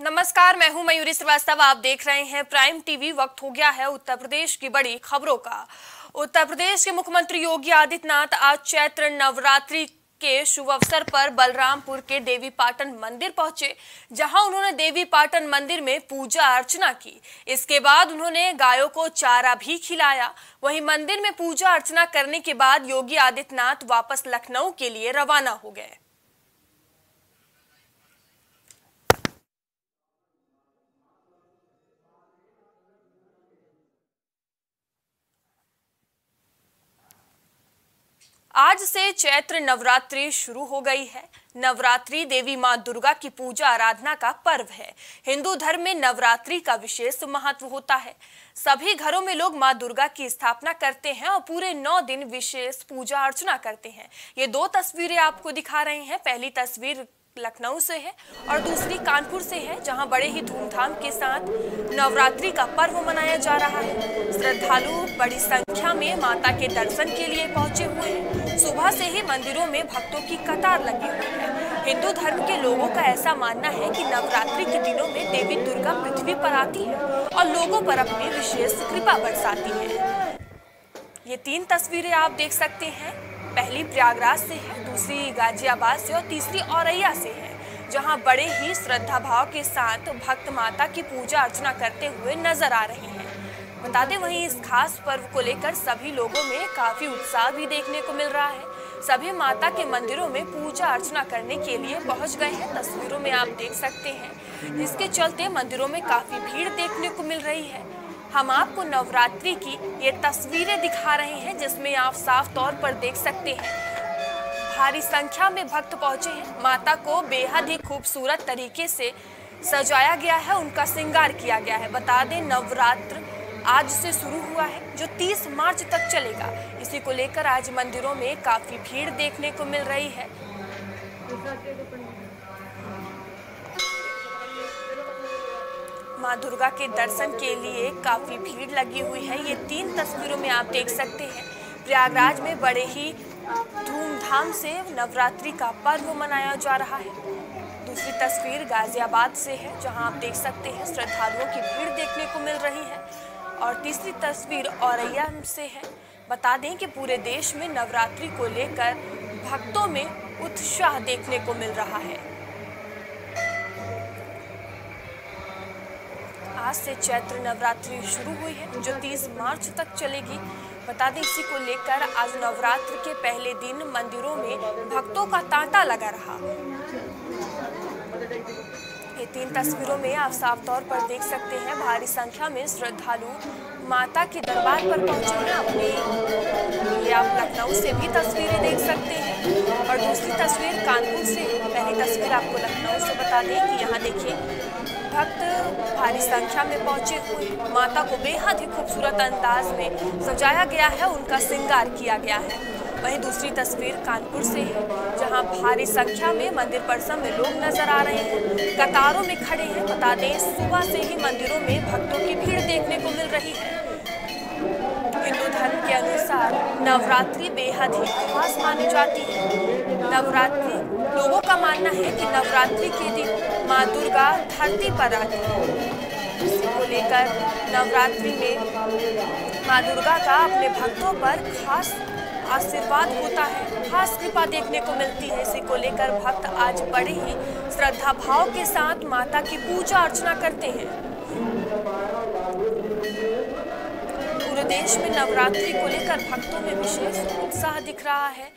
नमस्कार, मैं हूँ मयूरी श्रीवास्तव, आप देख रहे हैं प्राइम टीवी, वक्त हो गया है उत्तर प्रदेश की बड़ी खबरों का। उत्तर प्रदेश के मुख्यमंत्री योगी आदित्यनाथ आज चैत्र नवरात्रि के शुभ अवसर पर बलरामपुर के देवी पाटन मंदिर पहुँचे, जहाँ उन्होंने देवी पाटन मंदिर में पूजा अर्चना की। इसके बाद उन्होंने गायों को चारा भी खिलाया। वहीं मंदिर में पूजा अर्चना करने के बाद योगी आदित्यनाथ वापस लखनऊ के लिए रवाना हो गए। आज से चैत्र नवरात्रि शुरू हो गई है। नवरात्रि देवी माँ दुर्गा की पूजा आराधना का पर्व है। हिंदू धर्म में नवरात्रि का विशेष महत्व होता है। सभी घरों में लोग माँ दुर्गा की स्थापना करते हैं और पूरे नौ दिन विशेष पूजा अर्चना करते हैं। ये दो तस्वीरें आपको दिखा रहे हैं। पहली तस्वीर लखनऊ से है और दूसरी कानपुर से है, जहाँ बड़े ही धूमधाम के साथ नवरात्रि का पर्व मनाया जा रहा है। श्रद्धालु बड़ी संख्या में माता के दर्शन के लिए पहुँचे हुए हैं। सुबह से ही मंदिरों में भक्तों की कतार लगी हुई है। हिंदू धर्म के लोगों का ऐसा मानना है कि नवरात्रि के दिनों में देवी दुर्गा पृथ्वी पर आती है और लोगों पर अपनी विशेष कृपा बरसाती है। ये तीन तस्वीरें आप देख सकते हैं। पहली प्रयागराज से है। दूसरी गाजियाबाद से और तीसरी औरैया से है, जहाँ बड़े ही श्रद्धा भाव के साथ भक्त माता की पूजा अर्चना करते हुए नज़र आ रहे हैं। बता दें वहीं इस खास पर्व को लेकर सभी लोगों में काफ़ी उत्साह भी देखने को मिल रहा है। सभी माता के मंदिरों में पूजा अर्चना करने के लिए पहुँच गए हैं, तस्वीरों में आप देख सकते हैं। जिसके चलते मंदिरों में काफ़ी भीड़ देखने को मिल रही है। हम आपको नवरात्रि की ये तस्वीरें दिखा रहे हैं, जिसमें आप साफ़ तौर पर देख सकते हैं। भारी संख्या में भक्त पहुँचे हैं। माता को बेहद ही खूबसूरत तरीके से सजाया गया है, उनका श्रृंगार किया गया है। बता दें, नवरात्र आज से शुरू हुआ है, जो 30 मार्च तक चलेगा। इसी को लेकर आज मंदिरों में काफ़ी भीड़ देखने को मिल रही है। माँ दुर्गा के दर्शन के लिए काफ़ी भीड़ लगी हुई है। ये तीन तस्वीरों में आप देख सकते हैं। प्रयागराज में बड़े ही धूमधाम से नवरात्रि का पर्व मनाया जा रहा है। दूसरी तस्वीर गाजियाबाद से है, जहाँ आप देख सकते हैं श्रद्धालुओं की भीड़ देखने को मिल रही है। और तीसरी तस्वीर औरैया से है। बता दें कि पूरे देश में नवरात्रि को लेकर भक्तों में उत्साह देखने को मिल रहा है। आज से चैत्र नवरात्रि शुरू हुई है, जो 30 मार्च तक चलेगी। बता दें, इसी को लेकर आज नवरात्र के पहले दिन मंदिरों में भक्तों का तांता लगा रहा। ये तीन तस्वीरों में आप साफ़ तौर पर देख सकते हैं, भारी संख्या में श्रद्धालु माता के दरबार पर पहुँचे हैं अपने। आप लखनऊ से भी तस्वीरें देख सकते हैं। और दूसरी तस्वीर कानपुर से पहली तस्वीर आपको लखनऊ से बता दें कि यहाँ देखिए भक्त भारी संख्या में पहुँचे हुए माता को बेहद ही खूबसूरत अंदाज में सजाया गया है, उनका श्रृंगार किया गया है। वहीं दूसरी तस्वीर कानपुर से है, जहाँ भारी संख्या में मंदिर परिसर में लोग नज़र आ रहे हैं। कतारों में खड़े हैं बता दें सुबह से ही मंदिरों में भक्तों की भीड़ देखने को मिल रही है। हिंदू धर्म के अनुसार नवरात्रि बेहद ही खास मानी जाती है। नवरात्रि लोगों का मानना है कि नवरात्रि के दिन माँ दुर्गा धरती पर आती है। इसी को लेकर नवरात्रि में माँ दुर्गा का अपने भक्तों पर खास आशीर्वाद होता है। खास कृपा देखने को मिलती है। इसी को लेकर भक्त आज बड़े ही श्रद्धा भाव के साथ माता की पूजा अर्चना करते हैं। पूरे देश में नवरात्रि को लेकर भक्तों में विशेष उत्साह दिख रहा है।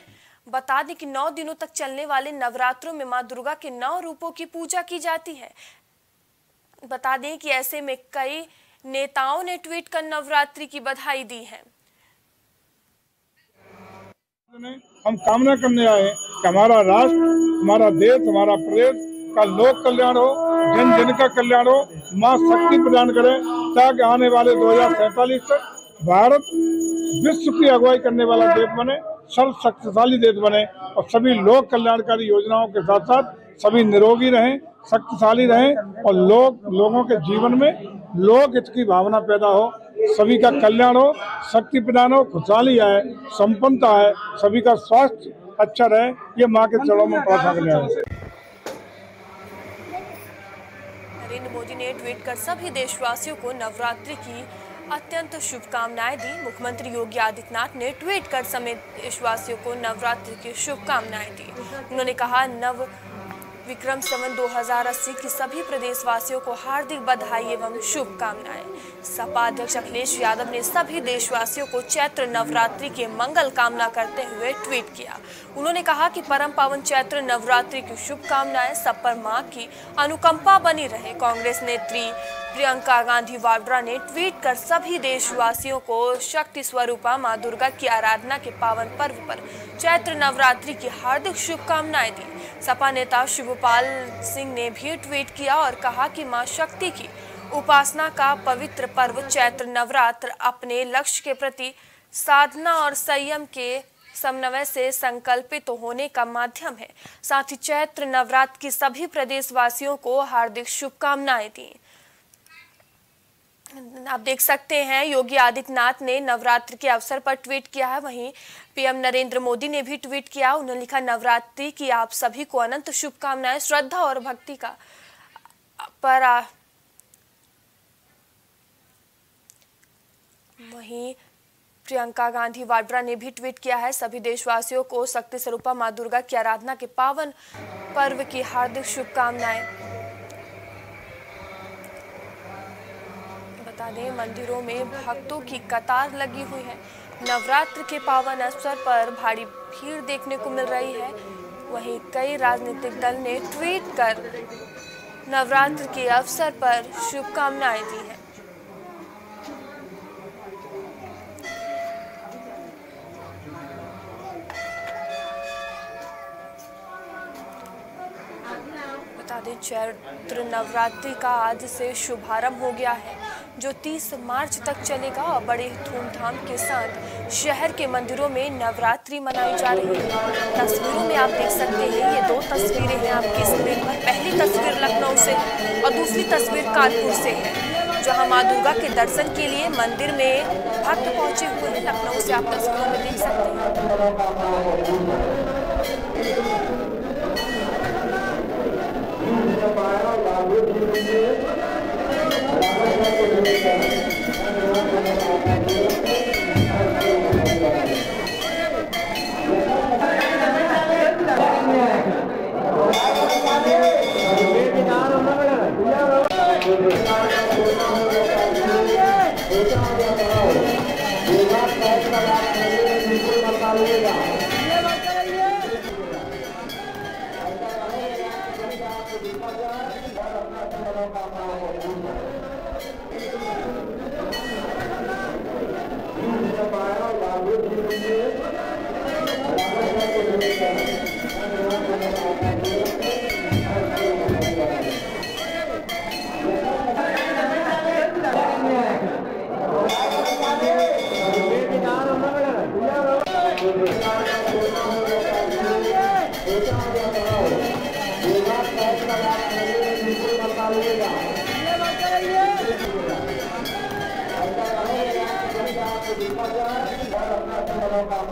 बता दें कि नौ दिनों तक चलने वाले नवरात्रों में माँ दुर्गा के नौ रूपों की पूजा की जाती है। बता दें कि ऐसे में कई नेताओं ने ट्वीट कर नवरात्रि की बधाई दी है। हम कामना करने आए कि हमारा राष्ट्र, हमारा देश, हमारा प्रदेश का लोक कल्याण हो, जन जन का कल्याण हो, माँ शक्ति प्रदान करे, ताकि आने वाले दो तक भारत विश्व की अगुवाई करने वाला देश बने। सर्व शक्तिशाली देश बने और सभी लोक कल्याणकारी योजनाओं के साथ साथ सभी निरोगी रहें, शक्तिशाली रहें और लोग, लोगों के जीवन में लोक हित की भावना पैदा हो। सभी का कल्याण हो शक्ति प्रदान हो, खुशहाली आए, संपन्नता आए, सभी का स्वास्थ्य अच्छा रहे, ये माँ के चरणों में प्रार्थना करने नरेंद्र मोदी ने ट्वीट कर सभी देशवासियों को नवरात्रि की अत्यंत शुभकामनाएँ दी। मुख्यमंत्री योगी आदित्यनाथ ने ट्वीट कर समेत देशवासियों को नवरात्रि की शुभकामनाएँ दी। उन्होंने कहा, नव विक्रम संवत 2080 की सभी प्रदेशवासियों को हार्दिक बधाई एवं शुभकामनाएँ। सपा अध्यक्ष अखिलेश यादव ने सभी देशवासियों को चैत्र नवरात्रि के मंगल कामना करते हुए ट्वीट किया। उन्होंने कहा कि परम पावन चैत्र नवरात्रि की शुभकामनाएँ सब पर माँ की अनुकंपा बनी रहे। कांग्रेस नेत्री प्रियंका गांधी वाड्रा ने ट्वीट कर सभी देशवासियों को शक्ति स्वरूपा माँ दुर्गा की आराधना के पावन पर्व पर चैत्र नवरात्रि की हार्दिक शुभकामनाएँ दी। सपा नेता शिवपाल सिंह ने भी ट्वीट किया और कहा कि माँ शक्ति की उपासना का पवित्र पर्व चैत्र नवरात्र अपने लक्ष्य के प्रति साधना और संयम के समन्वय से संकल्पित तो होने का माध्यम है। साथ ही चैत्र नवरात्र की सभी प्रदेशवासियों को हार्दिक शुभकामनाएँ दी। आप देख सकते हैं योगी आदित्यनाथ ने नवरात्र के अवसर पर ट्वीट किया है। वहीं पीएम नरेंद्र मोदी ने भी ट्वीट किया। उन्होंने लिखा नवरात्रि की आप सभी को अनंत शुभकामनाएँ श्रद्धा और भक्ति का पर आ, वहीं प्रियंका गांधी वाड्रा ने भी ट्वीट किया है। सभी देशवासियों को शक्ति स्वरूपा माँ दुर्गा की आराधना के पावन पर्व की हार्दिक शुभकामनाएँ। बता दें मंदिरों में भक्तों की कतार लगी हुई है। नवरात्र के पावन अवसर पर भारी भीड़ देखने को मिल रही है। वहीं कई राजनीतिक दल ने ट्वीट कर नवरात्र के अवसर पर शुभकामनाएँ दी हैं। बता दें, चैत्र नवरात्रि का आज से शुभारंभ हो गया है। जो 30 मार्च तक चलेगा और बड़े धूमधाम के साथ शहर के मंदिरों में नवरात्रि मनाई जा रही है। तस्वीरों में आप देख सकते हैं, ये दो तस्वीरें हैं आपकी स्क्रीन पर। पहली तस्वीर लखनऊ से और दूसरी तस्वीर कानपुर से है, जहाँ माँ दुर्गा के दर्शन के लिए मंदिर में भक्त पहुँचे हुए हैं। लखनऊ से आप तस्वीरों में देख सकते हैं।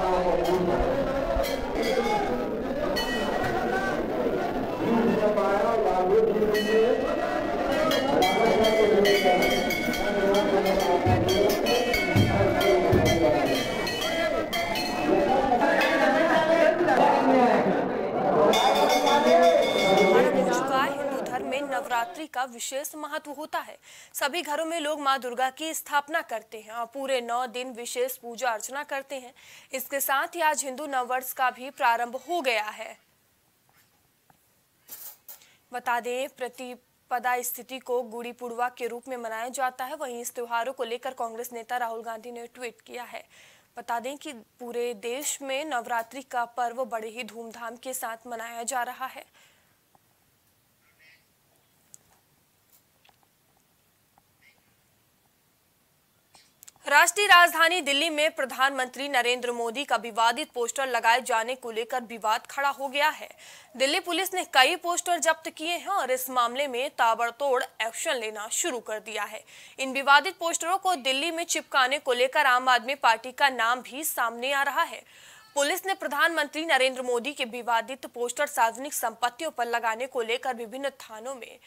नवरात्रि का विशेष महत्व होता है। सभी घरों में लोग माँ दुर्गा की स्थापना करते हैं और पूरे नौ दिन विशेष पूजा अर्चना करते हैं। इसके साथ ही आज हिंदू नववर्ष का भी प्रारंभ हो गया है। बता दें, प्रतिपदा स्थिति को गुड़ी पुड़वा के रूप में मनाया जाता है। वहीं इस त्योहारों को लेकर कांग्रेस नेता राहुल गांधी ने ट्वीट किया है। बता दें कि पूरे देश में नवरात्रि का पर्व बड़े ही धूमधाम के साथ मनाया जा रहा है। राष्ट्रीय राजधानी दिल्ली में प्रधानमंत्री नरेंद्र मोदी का विवादित पोस्टर लगाए जाने को लेकर विवाद खड़ा हो गया है। दिल्ली पुलिस ने कई पोस्टर जब्त किए हैं और इस मामले में ताबड़तोड़ एक्शन लेना शुरू कर दिया है। इन विवादित पोस्टरों को दिल्ली में चिपकाने को लेकर आम आदमी पार्टी का नाम भी सामने आ रहा है। पुलिस ने प्रधानमंत्री नरेंद्र मोदी के विवादित पोस्टर सार्वजनिक संपत्तियों पर लगाने को लेकर विभिन्न थानों में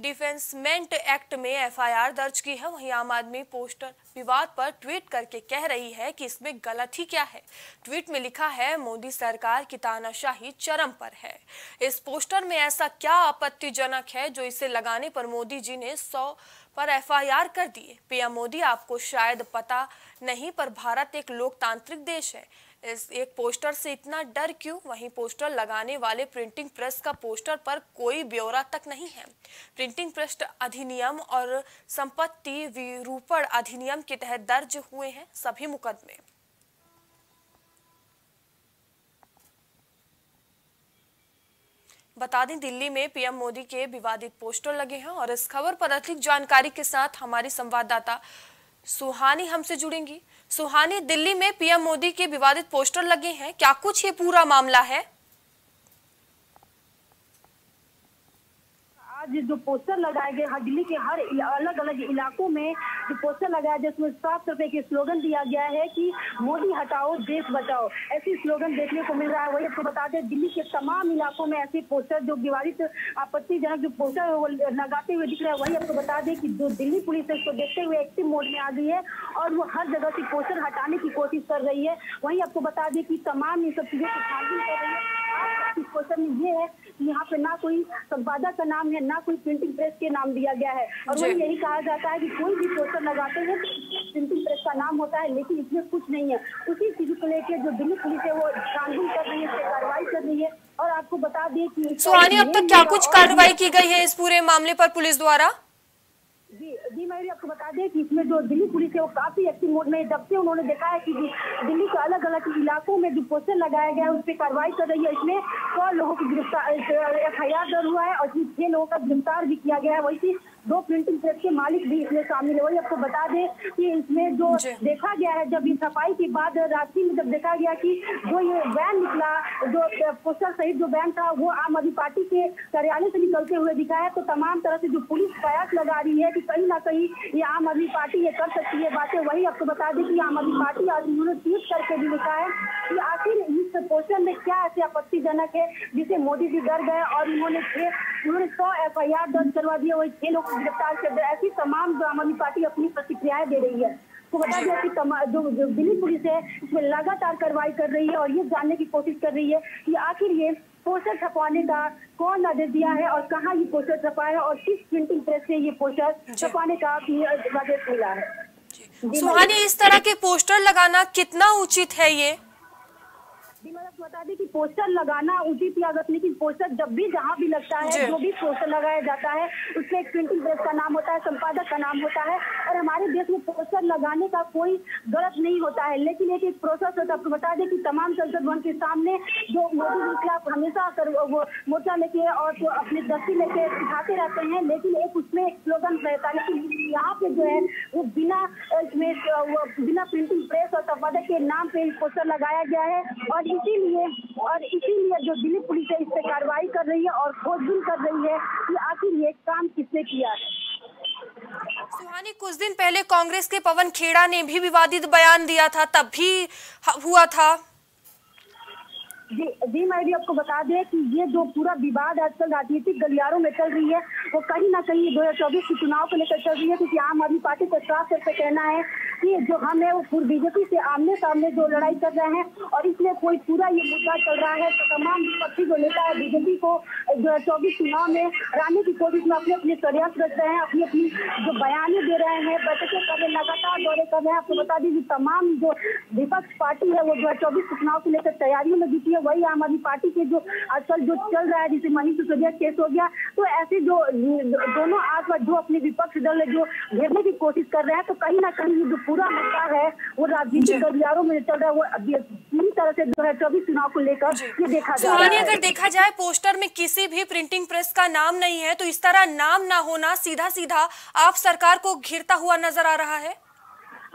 डिफेंसमेंट एक्ट में एफआईआर दर्ज की है। वहीं आम आदमी पोस्टर विवाद पर ट्वीट करके कह रही है कि इसमें गलत ही क्या है। ट्वीट में लिखा है, मोदी सरकार की तानाशाही चरम पर है। इस पोस्टर में ऐसा क्या आपत्तिजनक है जो इसे लगाने पर मोदी जी ने सौ पर एफआईआर कर दिए? पीएम मोदी, आपको शायद पता नहीं, पर भारत एक लोकतांत्रिक देश है। इस एक पोस्टर से इतना डर क्यों? वहीं पोस्टर लगाने वाले प्रिंटिंग प्रेस का पोस्टर पर कोई ब्यौरा तक नहीं है। प्रिंटिंग प्रेस अधिनियम और संपत्ति विरूपण अधिनियम के तहत दर्ज हुए हैं सभी मुकदमे। बता दें, दिल्ली में पीएम मोदी के विवादित पोस्टर लगे हैं और इस खबर पर अधिक जानकारी के साथ हमारी संवाददाता सुहानी हमसे जुड़ेंगी। सुहानी, दिल्ली में पीएम मोदी के विवादित पोस्टर लगे हैं। क्या कुछ ये पूरा मामला है आज जो पोस्टर लगाए गए हर दिल्ली के हर अलग अलग इलाकों में जो पोस्टर लगाया जिसमें साफ़ रुपए के स्लोगन दिया गया है कि मोदी हटाओ, देश बचाओ। ऐसी स्लोगन देखने को मिल रहा है। वही आपको बता दें दिल्ली के तमाम इलाकों में ऐसे पोस्टर जो विवादित आपत्तिजनक जो पोस्टर वो लगाते हुए दिख रहा है, वही आपको बता दें कि जो दिल्ली पुलिस है, उसको देखते हुए एक्टिव मोड में आ गई है और वो हर जगह से पोस्टर हटाने की कोशिश कर रही है। वही आपको बता दें कि तमाम इन सब चीज़ों की छानबीन कर रही है। क्वेश्चन में ये है यहाँ पे ना कोई संपादक का नाम है ना कोई प्रिंटिंग प्रेस के नाम दिया गया है। और वही यही कहा जाता है कि कोई भी पोस्टर लगाते हैं प्रिंटिंग प्रेस का नाम होता है लेकिन इसमें कुछ नहीं है। उसी चीज़ को लेकर जो दिल्ली पुलिस है वो छानबीन कर रही है कार्रवाई कर रही है। और आपको बता दिए की सुहानी अब तक क्या कुछ कार्रवाई की गई है इस पूरे मामले पर पुलिस द्वारा? जी जी मैं आपको बता दें कि इसमें जो दिल्ली पुलिस है, वो काफ़ी एक्टिव मोड में जब से उन्होंने देखा है कि दिल्ली के अलग अलग इलाकों में जो पोस्टर लगाया गया है, उस पर कार्रवाई कर रही है, इसमें सौ लोगों की गिरफ़्तार, एफ़ आई आर दर्ज हुआ है और इसमें छह लोगों का गिरफ़्तार भी किया गया है। वैसे दो प्रिंटिंग प्रेस के मालिक भी इसमें शामिल है वही आपको बता दें कि इसमें जो देखा गया है जब ये सफ़ाई के बाद रात्रि में जब देखा गया कि जो ये वैन निकला जो पोस्टर सहित जो वैन था वो आम आदमी पार्टी के कार्यालय से निकलते हुए दिखा है। तो तमाम तरह से जो पुलिस प्रयास लगा रही है कि कहीं ना कहीं ये आम आदमी पार्टी ये कर सकती है बातें। वही आपको बता दें कि आम आदमी पार्टी आज उन्होंने ट्वीट करके भी लिखा है कि आखिर इस पोस्टर में क्या ऐसे आपत्तिजनक है जिसे मोदी जी डर गए और उन्होंने उन्होंने सौ एफ़ आई आर दर्ज करवा दिया वही छह लोग गिरफ़्तार कर दिया। ऐसी तमाम आम आदमी पार्टी अपनी प्रतिक्रियाएँ दे रही है। तो बता दिया कि जो जो दिल्ली पुलिस है इसमें लगातार कार्रवाई कर रही है और ये जानने की कोशिश कर रही है कि आखिर ये पोस्टर छपवाने का कौन आदेश दिया है और कहाँ ये पोस्टर छपा है और किस प्रिंटिंग प्रेस से ये पोस्टर छपाने का आदेश मिला है। सुहानी इस तरह के पोस्टर लगाना कितना उचित है ये? बता दें कि पोस्टर लगाना उचित या अगत लेकिन पोस्टर जब भी जहाँ भी लगता है जो। भी पोस्टर लगाया जाता है उसमें एक प्रिंटिंग प्रेस का नाम होता है संपादक का नाम होता है और हमारे देश में पोस्टर लगाने का कोई गलत नहीं होता है। लेकिन एक एक प्रोसेस होता है। आपको बता दें कि तमाम संसद भवन के सामने जो मोदी के खिलाफ हमेशा कर वो मोर्चा लेके और जो अपनी दस्ती लेके दिखाते रहते हैं लेकिन एक उसमें एक स्लोगन रहता है लेकिन यहाँ पे जो है वो बिना इसमें बिना प्रिंटिंग प्रेस और संपादक के नाम पे पोस्टर लगाया गया है और इसीलिए, और इसीलिए जो दिल्ली पुलिस है, इस पर कार्रवाई कर रही है और खोजबीन कर रही है कि आखिर ये काम किसने किया है। सुहानी, कुछ दिन पहले कांग्रेस के पवन खेड़ा ने भी विवादित बयान दिया था, तब भी हुआ था। जी जी, मैं भी आपको बता दें कि ये जो पूरा विवाद आजकल राजनीतिक गलियारों में चल रही है, वो कहीं ना कहीं दो हज़ार चौबीस के चुनाव को लेकर चल रही है, क्योंकि आम आदमी पार्टी का साफ़ तौर पर कहना है कि जो हम है, वो पूर्व बीजेपी से आमने सामने जो लड़ाई कर रहे हैं, और इसलिए कोई पूरा ये मुद्दा चल रहा है तो तमाम विपक्षी जो नेता है बीजेपी को दो हज़ार चौबीस चुनाव में हराने की कोशिश में अपने अपने प्रयास रख रहे हैं अपनी अपनी जो बयानी दे रहे हैं, बैठकें कर रहे लगातार दौरे कर रहे हैं। आपको बता दीजिए तमाम जो विपक्ष पार्टी है, वो दो हज़ार चौबीस चुनाव को लेकर तैयारियों में जुटी है वही आम आदमी पार्टी के जो आजकल जो चल रहा है जैसे मनीष सिसोदिया केस हो गया तो ऐसे जो दोनों आज जो अपने विपक्ष दल जो घेरने की कोशिश कर रहे हैं तो कहीं ना कहीं जो पूरा मुद्दा है वो राजनीतिक गलियारों में चल रहा है वो पूरी तरह से दो हज़ार चौबीस चुनाव को लेकर ये देखा जा रहा है। अगर देखा जाए पोस्टर में किसी भी प्रिंटिंग प्रेस का नाम नहीं है तो इस तरह नाम ना होना सीधा सीधा आप सरकार को घिरता हुआ नज़र आ रहा है?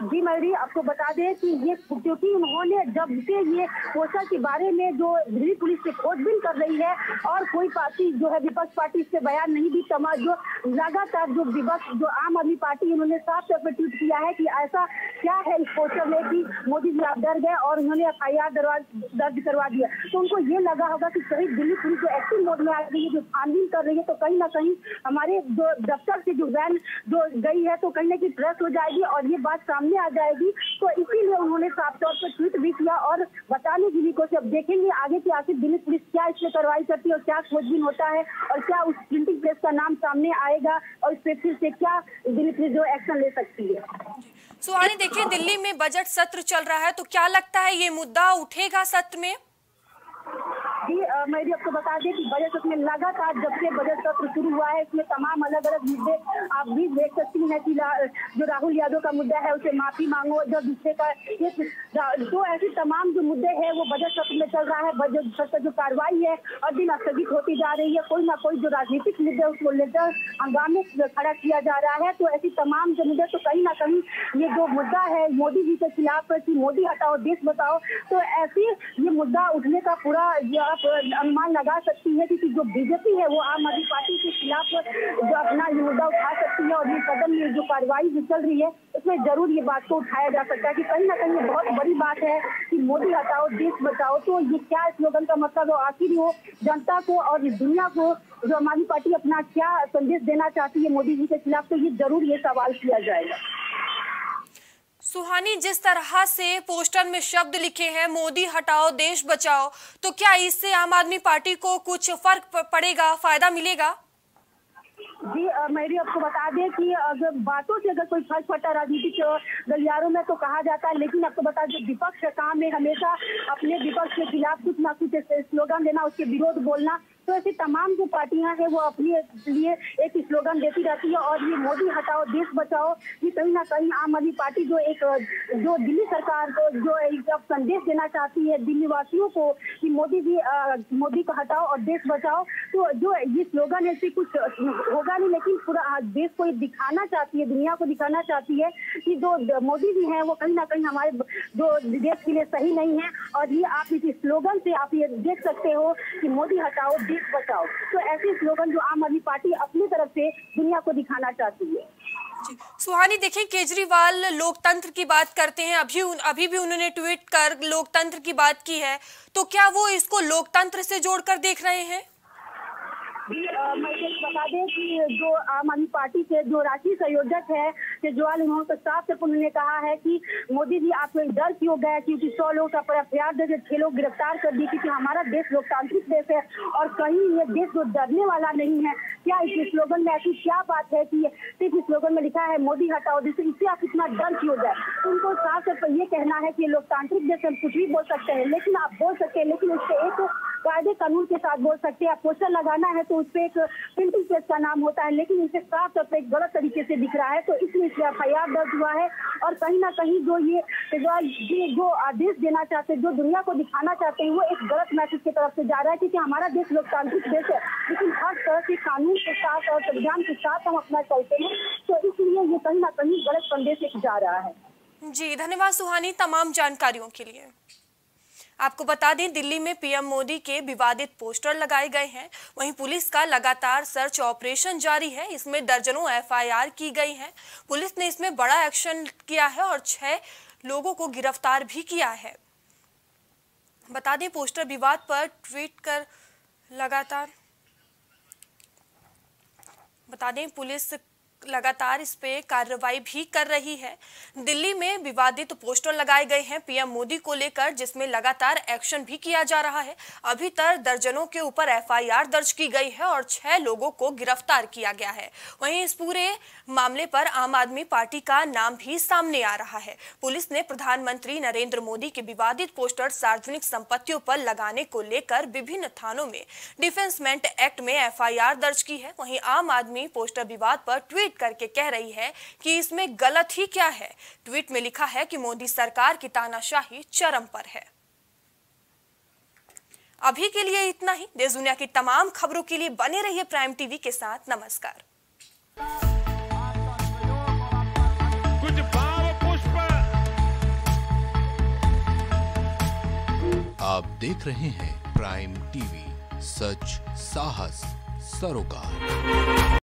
जी मयूरी आपको बता दें कि ये क्योंकि उन्होंने जब से ये पोषा के बारे में जो दिल्ली पुलिस से खोजबीन कर रही है और कोई पार्टी जो है विपक्ष पार्टी इससे बयान नहीं दी, समाज जो लगातार जो विपक्ष, जो आम आदमी पार्टी उन्होंने साफ़ तौर पर ट्वीट किया है कि ऐसा क्या है इस पोस्टर में कि मोदी जी, आप डर गए और उन्होंने एफ़ आई दर्ज करवा दिया तो उनको ये लगा होगा कि कहीं दिल्ली पुलिस जो एक्टिव मोड में आ रही है, जो छानबीन कर रही है तो कहीं ना कहीं हमारे जो दफ्तर से जो वैन जो गई है तो कहीं ना कहीं ट्रेस हो जाएगी और ये बात सामने आ जाएगी। तो इसीलिए उन्होंने साफ़ तौर पर ट्वीट भी किया और बताने की भी कोशिश अब देखेंगे आगे की आखिर दिल्ली पुलिस क्या इसमें कार्रवाई करती है और क्या खोजबीन होता है और क्या उस प्रिंटिंग प्रेस का नाम सामने आएगा और इस पर फिर से क्या दिल्ली पुलिस जो एक्शन ले सकती है। सुहानी देखिए, दिल्ली में बजट सत्र चल रहा है तो क्या लगता है ये मुद्दा उठेगा सत्र में? जी मैं भी आपको बता दें कि बजट सत्र में लगातार जब से बजट सत्र शुरू हुआ है, इसमें तमाम अलग अलग मुद्दे आप भी देख सकती हैं कि जो राहुल यादव का मुद्दा है, उसे माफ़ी मांगो, जो दूसरे का तो ऐसी तमाम जो मुद्दे हैं, वो बजट सत्र में चल रहा है, बजट सत्र जो कार्रवाई है, और दिन स्थगित होती जा रही है, कोई ना कोई जो राजनीतिक मुद्दे उसको लेकर हंगामे खड़ा किया जा रहा है तो ऐसी तमाम जो मुद्दे तो कहीं ना कहीं ये जो मुद्दा है, मोदी जी के खिलाफ कि मोदी हटाओ, देश बताओ तो ऐसी ये मुद्दा उठने का पूरा जो आप अनुमान लगा सकती है कि जो बीजेपी है, वो आम आदमी पार्टी के खिलाफ जो अपना ये मुद्दा उठा सकती है और ये कदम जो कार्रवाई जो चल रही है, उसमें ज़रूर ये बात को उठाया जा सकता है कि कहीं ना कहीं ये बहुत बड़ी बात है कि मोदी हटाओ, देश बचाओ। तो ये क्या स्लोगन का मतलब है? आखिर वो जनता को और दुनिया को जो आम आदमी पार्टी अपना क्या संदेश देना चाहती है मोदी जी के खिलाफ तो ये ज़रूर ये सवाल किया जाएगा। सुहानी, जिस तरह से पोस्टर में शब्द लिखे हैं, मोदी हटाओ, देश बचाओ तो क्या इससे आम आदमी पार्टी को कुछ फ़र्क पड़ेगा, फ़ायदा मिलेगा? जी मैं भी आपको बता दें कि अगर बातों से अगर कोई फ़र्क पड़ता राजनीतिक गलियारों में तो कहा जाता है, लेकिन आपको बता दें, विपक्ष काम है हमेशा अपने विपक्ष के खिलाफ कुछ ना कुछ स्लोगन देना, उसके विरोध बोलना तो ऐसी तमाम जो पार्टियाँ हैं, वो अपने लिए एक स्लोगन देती रहती है और ये मोदी हटाओ, देश बचाओ, ये कहीं ना कहीं आम आदमी पार्टी जो एक, जो दिल्ली सरकार को, जो एक संदेश देना चाहती है दिल्ली वासियों को कि मोदी जी मोदी को हटाओ और देश बचाओ तो जो ये स्लोगन है कुछ होगा नहीं, लेकिन पूरा देश को दिखाना चाहती है, दुनिया को दिखाना चाहती है कि जो मोदी जी हैं, वो कहीं ना कहीं हमारे जो देश के लिए सही नहीं है और ये आप इस स्लोगन से आप ये देख सकते हो कि मोदी हटाओ देश बचाओ तो ऐसे स्लोगन जो आम आदमी पार्टी अपनी तरफ़ से दुनिया को दिखाना चाहती है। सुहानी देखें केजरीवाल लोकतंत्र की बात करते हैं। अभी अभी भी उन्होंने ट्वीट कर लोकतंत्र की बात की है। तो क्या वो इसको लोकतंत्र से जोड़कर देख रहे हैं? बता दें कि जो आम आदमी पार्टी के जो राष्ट्रीय संयोजक है केजरीवाल उन्होंने साफ़ से उन्होंने कहा है कि मोदी जी आपको डर क्यों गया क्योंकि सौ लोग का प्रयास दे छह लोग गिरफ़्तार कर दिए, क्योंकि हमारा देश लोकतांत्रिक देश है और कहीं ये देश जो डरने वाला नहीं है। क्या इस स्लोगन में ऐसी क्या बात है कि सिर्फ़ स्लोगन में लिखा है, मोदी हटाओ जिससे इससे आप इतना डर क्यों तो उनको साफ़ से ये कहना है कि लोकतांत्रिक देश, हम कुछ भी बोल सकते हैं, लेकिन आप बोल सकते हैं, लेकिन उससे एक कायदे कानून के साथ बोल सकते हैं पोस्टर लगाना है तो उस पर एक प्रिंटिंग प्रेस का नाम होता है, लेकिन इसे साफ़ तौर पर एक गलत तरीके से दिख रहा है तो इसलिए इसलिए एफ़ दर्ज हुआ है, और कहीं ना कहीं जो ये जो आदेश देना चाहते हैं, जो दुनिया को दिखाना चाहते हैं, वो एक गलत मैसेज की तरफ़ से जा रहा है, क्योंकि हमारा देश लोकतांत्रिक देश है, लेकिन हर तरह के कानून के साथ और संविधान के साथ हम अपना चलते हैं तो इसलिए ये कहीं ना कहीं गलत संदेश जा रहा है। जी, धन्यवाद सुहानी, तमाम जानकारियों के लिए। आपको बता दें, दिल्ली में पीएम मोदी के विवादित पोस्टर लगाए गए हैं। वहीं पुलिस का लगातार सर्च ऑपरेशन जारी है। इसमें दर्जनों एफआईआर की गई हैं। पुलिस ने इसमें बड़ा एक्शन किया है और छह लोगों को गिरफ़्तार भी किया है। बता दें, पोस्टर विवाद पर ट्वीट कर लगातार बता दें, पुलिस लगातार इस पे कार्रवाई भी कर रही है। दिल्ली में विवादित पोस्टर लगाए गए हैं पीएम मोदी को लेकर, जिसमें लगातार एक्शन भी किया जा रहा है। अभी तक दर्जनों के ऊपर एफआईआर दर्ज की गई है और छह लोगों को गिरफ़्तार किया गया है। वहीं इस पूरे मामले पर आम आदमी पार्टी का नाम भी सामने आ रहा है। पुलिस ने प्रधानमंत्री नरेंद्र मोदी के विवादित पोस्टर सार्वजनिक संपत्तियों पर लगाने को लेकर विभिन्न थानों में डिफेंसमेंट एक्ट में एफआईआर दर्ज की है। वहीं आम आदमी पोस्टर विवाद पर ट्वीट ट्वीट करके कह रही है कि इसमें गलत ही क्या है। ट्वीट में लिखा है कि मोदी सरकार की तानाशाही चरम पर है। अभी के लिए इतना ही। देश दुनिया की तमाम खबरों के लिए बने रहिए प्राइम टीवी के साथ। नमस्कार। कुछ भाव पुष्प। आप देख रहे हैं प्राइम टीवी। सच साहस सरोकार।